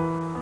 you.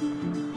thank mm -hmm. you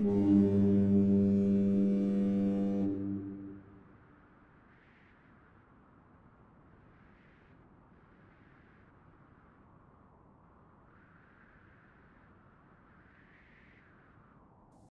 Mm-hmm.